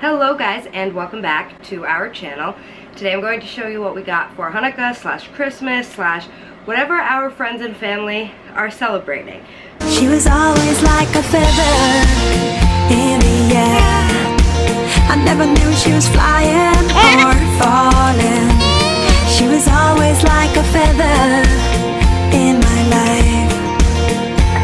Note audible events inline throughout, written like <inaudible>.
Hello guys and welcome back to our channel. Today I'm going to show you what we got for Hanukkah slash Christmas slash whatever our friends and family are celebrating. She was always like a feather in the air. I never knew she was flying or falling. She was always like a feather in my life.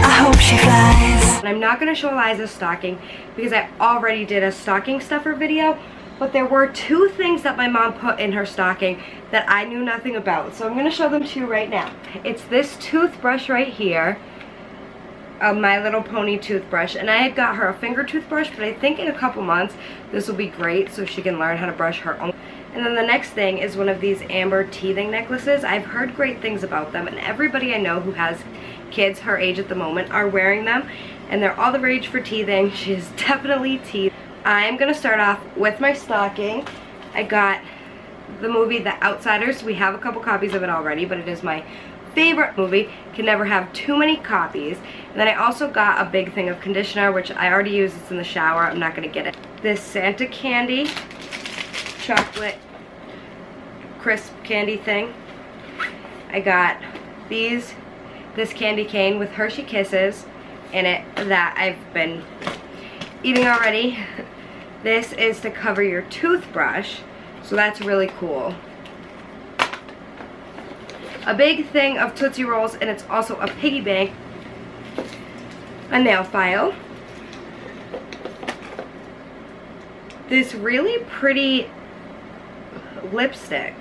I hope she flies. And I'm not going to show Eliza's stocking because I already did a stocking stuffer video, but there were two things that my mom put in her stocking that I knew nothing about. So I'm going to show them to you right now. It's this toothbrush right here, a My Little Pony toothbrush, and I had got her a finger toothbrush, but I think in a couple months this will be great so she can learn how to brush her own. And then the next thing is one of these amber teething necklaces. I've heard great things about them, and everybody I know who has kids her age at the moment are wearing them and they're all the rage for teething. She's <laughs> definitely teeth. I'm gonna start off with my stocking. I got the movie The Outsiders. We have a couple copies of it already, but it is my favorite movie. Can never have too many copies. And then I also got a big thing of conditioner, which I already use. It's in the shower. I'm not gonna get it. This Santa candy chocolate crisp candy thing. I got these, this candy cane with Hershey Kisses in it that I've been eating already. This is to cover your toothbrush, so that's really cool. A big thing of Tootsie Rolls, and it's also a piggy bank, a nail file. This really pretty lipstick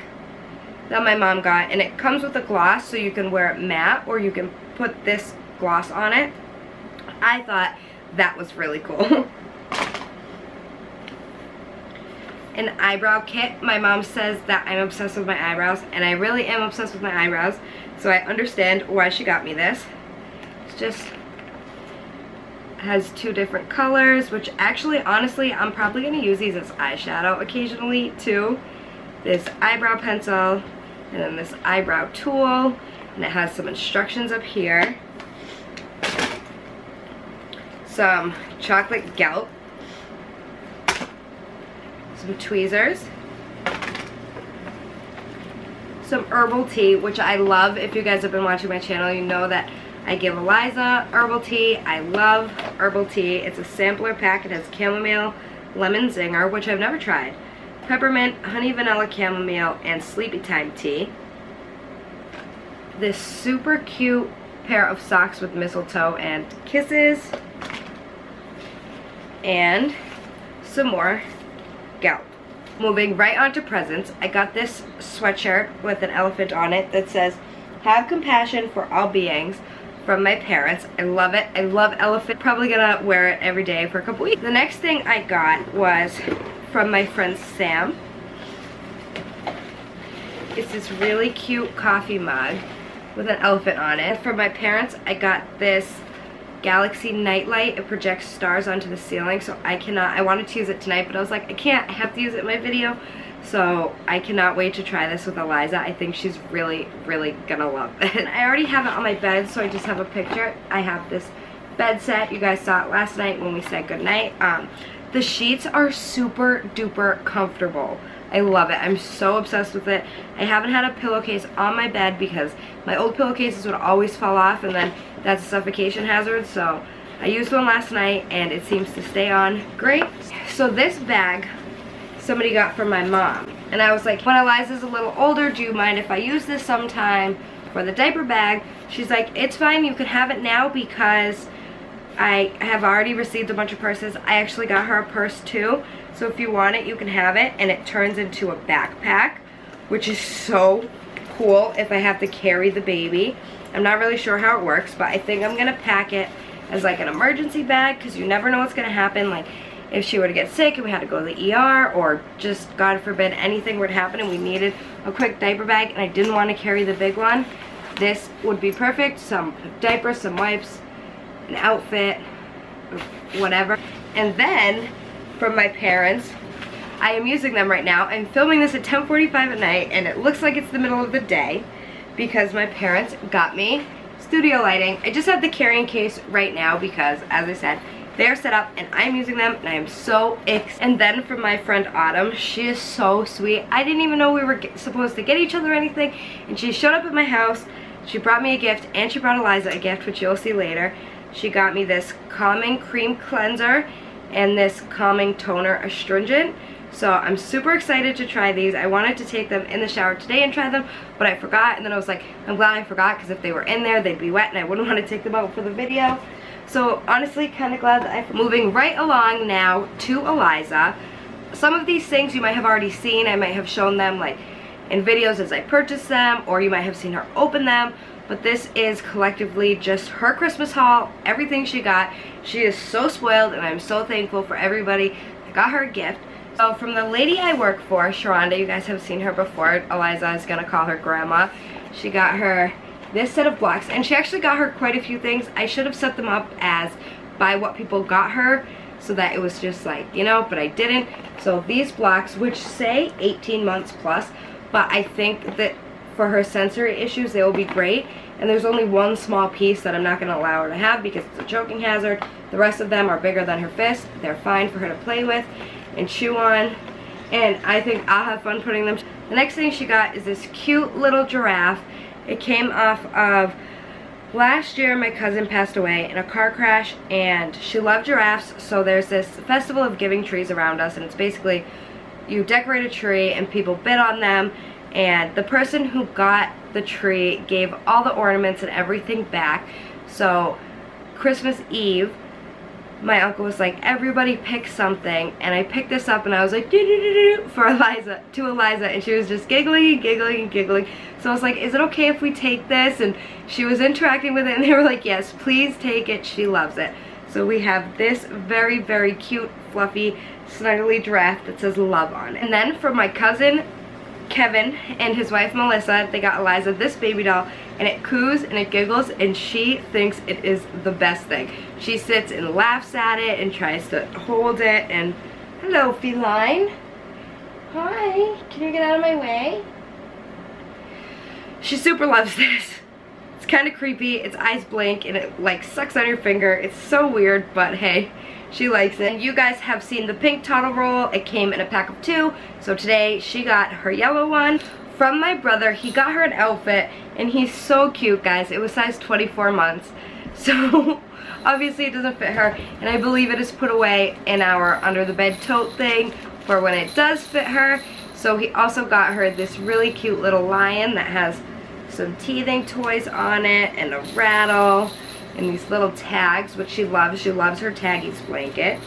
that my mom got, and it comes with a gloss, so you can wear it matte, or you can put this gloss on it. I thought that was really cool. <laughs> An eyebrow kit. My mom says that I'm obsessed with my eyebrows, and I really am obsessed with my eyebrows, so I understand why she got me this. It's just has two different colors, which actually, honestly, I'm probably going to use these as eyeshadow occasionally, too. This eyebrow pencil, and then this eyebrow tool, and it has some instructions up here some chocolate gelt, some tweezers, some herbal tea, which I love. If you guys have been watching my channel, you know that I give Eliza herbal tea. I love herbal tea. It's a sampler pack. It has chamomile, lemon zinger, which I've never tried, peppermint, honey vanilla chamomile, and sleepy time tea. This super cute pair of socks with mistletoe and kisses and some more gelt. Moving right on to presents, I got this sweatshirt with an elephant on it that says, have compassion for all beings from my parents. I love it. I love elephant. Probably gonna wear it every day for a couple weeks. The next thing I got was from my friend Sam. It's this really cute coffee mug with an elephant on it. From my parents, I got this Galaxy Nightlight. It projects stars onto the ceiling, so I cannot, I wanted to use it tonight, but I was like, I can't, I have to use it in my video. So I cannot wait to try this with Eliza. I think she's really, really gonna love it. <laughs> I already have it on my bed, so I just have a picture. I have this bed set. You guys saw it last night when we said goodnight. Um, the sheets are super duper comfortable. I love it. I'm so obsessed with it. I haven't had a pillowcase on my bed because my old pillowcases would always fall off and then that's a suffocation hazard. So I used one last night and it seems to stay on great. So this bag somebody got from my mom. And I was like, when Eliza's a little older, do you mind if I use this sometime for the diaper bag? She's like, it's fine, you can have it now because I have already received a bunch of purses. I actually got her a purse too. So if you want it, you can have it. And it turns into a backpack, which is so cool if I have to carry the baby. I'm not really sure how it works, but I think I'm going to pack it as like an emergency bag because you never know what's going to happen. Like if she were to get sick and we had to go to the ER or just, God forbid, anything to happen and we needed a quick diaper bag and I didn't want to carry the big one, this would be perfect. Some diapers, some wipes, an outfit, whatever. And then from my parents. I am using them right now. I'm filming this at 10.45 at night and it looks like it's the middle of the day because my parents got me studio lighting. I just have the carrying case right now because, as I said, They're set up and I'm using them and I am so excited. And then from my friend Autumn, she is so sweet. I didn't even know we were supposed to get each other anything. And she showed up at my house. She brought me a gift and she brought Eliza a gift, which you'll see later. She got me this calming cream cleanser and this calming toner astringent. So I'm super excited to try these. I wanted to take them in the shower today and try them, but I forgot. And then I was like, I'm glad I forgot because if they were in there, they'd be wet and I wouldn't <laughs> want to take them out for the video. So honestly, kind of glad that I'm moving right along now to Eliza. Some of these things you might have already seen. I might have shown them like in videos as I purchased them, or you might have seen her open them. But this is collectively just her Christmas haul, everything she got. She is so spoiled and I'm so thankful for everybody that got her a gift. So from the lady I work for, Sharonda, you guys have seen her before. Eliza is to call her grandma. She got her this set of blocks. And she actually got her quite a few things. I should have set them up as by what people got her so that it was just like, you know, but I didn't. So these blocks, which say 18 months plus, but I think that for her sensory issues, they will be great. And there's only one small piece that I'm not going to allow her to have because it's a choking hazard. The rest of them are bigger than her fist. They're fine for her to play with and chew on. And I think I'll have fun putting them. The next thing she got is this cute little giraffe. It came off of last year my cousin passed away in a car crash and she loved giraffes so there's this festival of giving trees around us and it's basically you decorate a tree and people bid on them and the person who got the tree gave all the ornaments and everything back so Christmas Eve my uncle was like, everybody pick something. And I picked this up and I was like, doo -doo -doo for Eliza, to Eliza. And she was just giggling and giggling and giggling. So I was like, is it okay if we take this? And she was interacting with it and they were like, yes, please take it. She loves it. So we have this very, very cute, fluffy, snuggly draft that says love on it. And then for my cousin, Kevin and his wife Melissa, they got Eliza this baby doll and it coos and it giggles and she thinks it is the best thing. She sits and laughs at it and tries to hold it and hello feline. Hi, can you get out of my way? She super loves <laughs> this. It's kind of creepy, its eyes blink and it like sucks on your finger. It's so weird, but hey, she likes it. And you guys have seen the pink Tottle Roll. It came in a pack of two. So today she got her yellow one from my brother. He got her an outfit and he's so cute, guys. It was size 24 months. <laughs> So obviously it doesn't fit her and I believe it is put away in our under the bed tote thing for when it does fit her. So he also got her this really cute little lion that has some teething toys on it and a rattle and these little tags, which she loves. She loves her taggies blanket.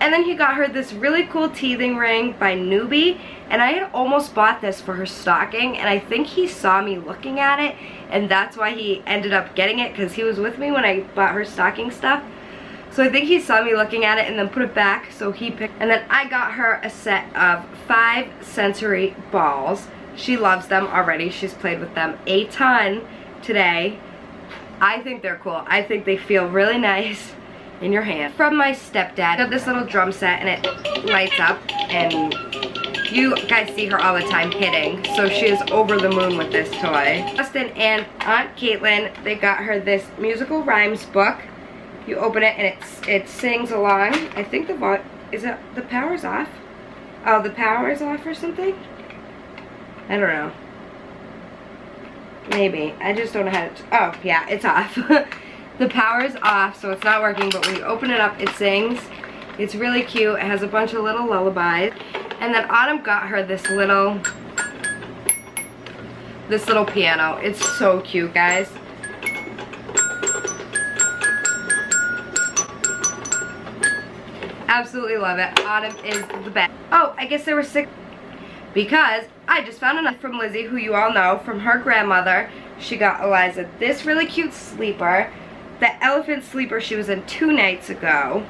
And then he got her this really cool teething ring by Nuby. And I had almost bought this for her stocking. And I think he saw me looking at it. And that's why he ended up getting it. Because he was with me when I bought her stocking stuff. So I think he saw me looking at it and then put it back. So he picked. And then I got her a set of five sensory balls. She loves them already. She's played with them a ton today. I think they're cool. I think they feel really nice in your hand. From my stepdad, got this little drum set and it lights up and you guys see her all the time hitting. So she is over the moon with this toy. Justin and Aunt Caitlin, they got her this musical rhymes book. You open it and it's, it sings along. I think the is it the power's off? Oh, the power is off or something? I don't know. Maybe. I just don't know how to... Oh, yeah, it's off. <laughs> the power is off, so it's not working, but when you open it up, it sings. It's really cute. It has a bunch of little lullabies. And then Autumn got her this little... This little piano. It's so cute, guys. Absolutely love it. Autumn is the best. Oh, I guess there were six because I just found enough from Lizzie, who you all know, from her grandmother. She got Eliza this really cute sleeper. The elephant sleeper she was in two nights ago.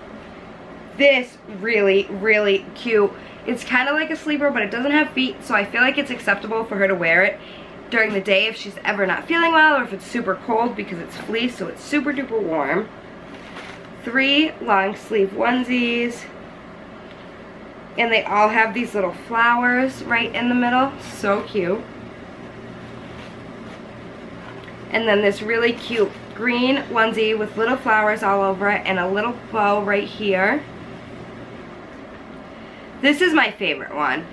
This really, really cute. It's kind of like a sleeper, but it doesn't have feet, so I feel like it's acceptable for her to wear it during the day if she's ever not feeling well or if it's super cold because it's fleece, so it's super duper warm. Three long sleeve onesies. And they all have these little flowers right in the middle. So cute. And then this really cute green onesie with little flowers all over it and a little bow right here. This is my favorite one.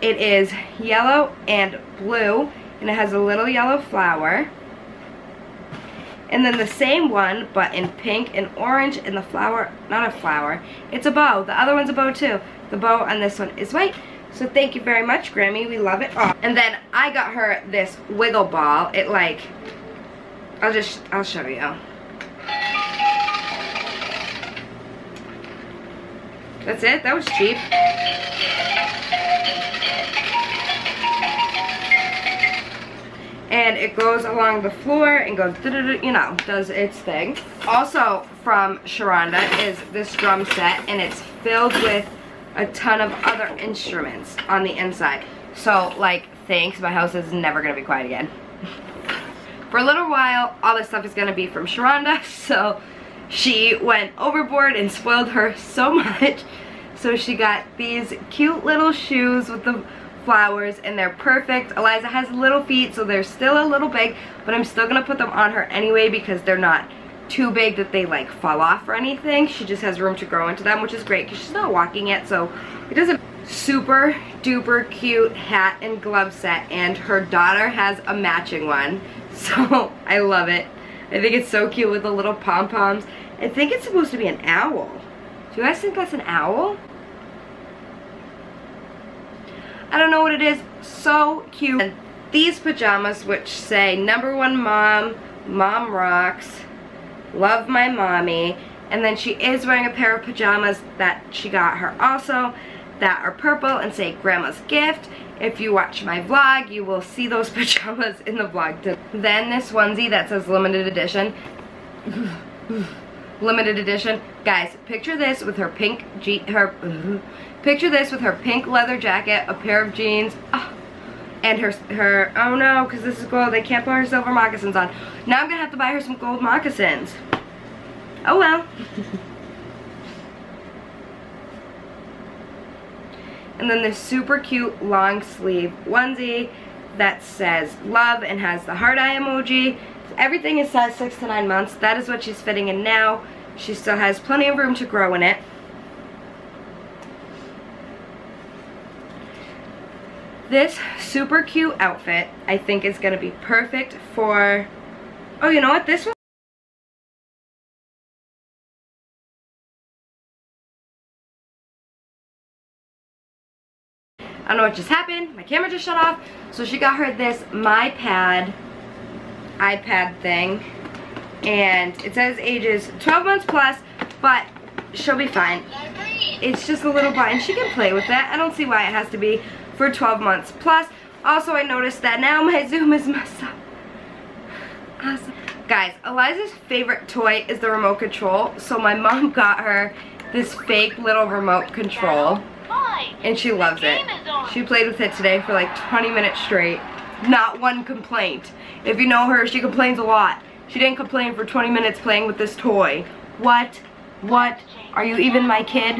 It is yellow and blue and it has a little yellow flower. And then the same one, but in pink and orange, and the flower, not a flower, it's a bow. The other one's a bow too. The bow on this one is white. So thank you very much, Grammy. We love it. And then I got her this wiggle ball. It like, I'll just, I'll show you. That's it. That was cheap. and it goes along the floor and goes, you know, does its thing. Also from Sharonda is this drum set and it's filled with a ton of other instruments on the inside. So like, thanks, my house is never gonna be quiet again. <laughs> For a little while, all this stuff is gonna be from Sharonda, <laughs> so she went overboard and spoiled her so <laughs> much. So she got these cute little shoes with the flowers and they're perfect. Eliza has little feet so they're still a little big but I'm still to put them on her anyway because they're not too big that they like fall off or anything. She just has room to grow into them which is great because she's not walking yet so it does a super duper cute hat and glove set and her daughter has a matching one <laughs> so I love it. I think it's so cute with the little pom-poms. I think it's supposed to be an owl. Do you guys think that's an owl? I don't know what it is. So cute. And these pajamas, which say number one mom, mom rocks, love my mommy. And then she is wearing a pair of pajamas that she got her also that are purple and say grandma's gift. If you watch my vlog, you will see those <laughs> pajamas in the vlog. Then this onesie that says limited edition. <sighs> limited edition. Guys, picture this with her pink, her, <laughs> picture this with her pink leather jacket, a pair of jeans, oh, and her, her, oh no, because this is gold, they can't put her silver moccasins on. Now I'm going to have to buy her some gold moccasins. Oh well. <laughs> and then this super cute long sleeve onesie that says love and has the heart eye emoji everything is size 6 to 9 months. That is what she's fitting in now. She still has plenty of room to grow in it. This super cute outfit, I think is going to be perfect for... Oh, you know what? This one I don't know what just happened. My camera just shut off. So she got her this My Pad iPad thing. And it says ages 12 months plus, but she'll be fine. It's just a little button. She can play with that. I don't see why it has to be for 12 months plus. Also, I noticed that now my <laughs> Zoom is messed up. Awesome. Guys, Eliza's favorite toy is the remote control. So my mom <laughs> got her this fake little remote control. And she loves it. She played with it today for like 20 minutes straight. Not one complaint. If you know her, she complains a lot. She didn't complain for 20 minutes playing with this toy. What? What? Are you even my kid?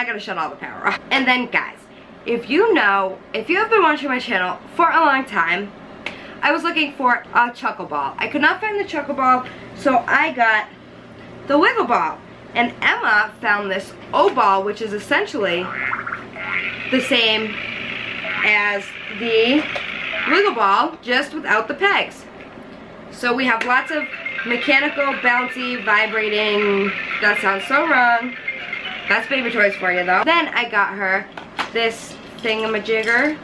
I gotta shut all the power off. And then guys, if you know, if you have been watching my channel for a long time, I was looking for a chuckle ball. I could not find the chuckle ball, so I got the wiggle ball. And Emma found this O ball, which is essentially the same as the wiggle ball, just without the pegs. So we have lots of mechanical, bouncy, vibrating, that sounds so wrong. That's baby toys for you though. Then I got her this thingamajigger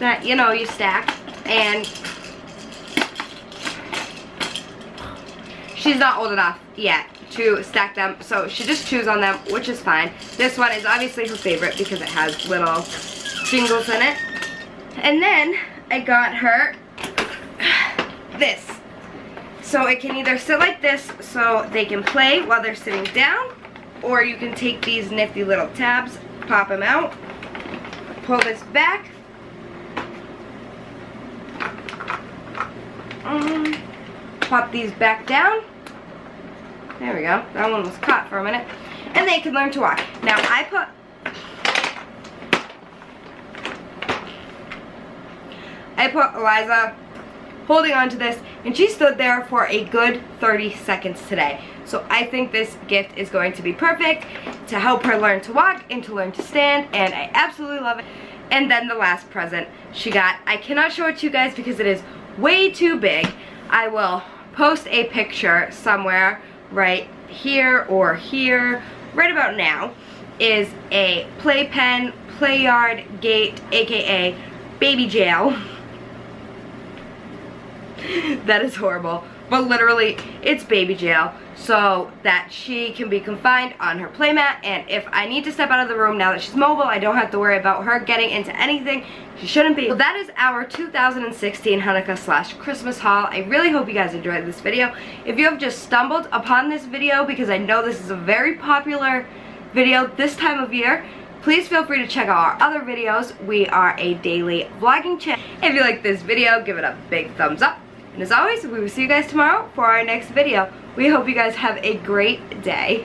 that, you know, you stack. And she's not old enough yet to stack them. So she just chews on them, which is fine. This one is obviously her favorite because it has little jingles in it. And then I got her <sighs> this. So it can either sit like this so they can play while they're sitting down, or you can take these nifty little tabs, pop them out, pull this back, um, pop these back down. There we go. That one was caught for a minute. And they can learn to walk. Now I put I put Eliza holding on to this and she stood there for a good 30 seconds today. So I think this gift is going to be perfect to help her learn to walk and to learn to stand and I absolutely love it. And then the last present she got, I cannot show it to you guys because it is way too big. I will post a picture somewhere right here or here, right about now, is a playpen, play yard gate, aka baby jail. <laughs> <laughs> that is horrible. But literally, it's baby jail so that she can be confined on her playmat and if I need to step out of the room now that she's mobile I don't have to worry about her getting into anything she shouldn't be. Well that is our 2016 Hanukkah slash Christmas haul. I really hope you guys enjoyed this video. If you have just stumbled upon this video because I know this is a very popular video this time of year please feel free to check out our other videos. We are a daily vlogging channel. If you like this video give it a big thumbs up and as always, we will see you guys tomorrow for our next video. We hope you guys have a great day.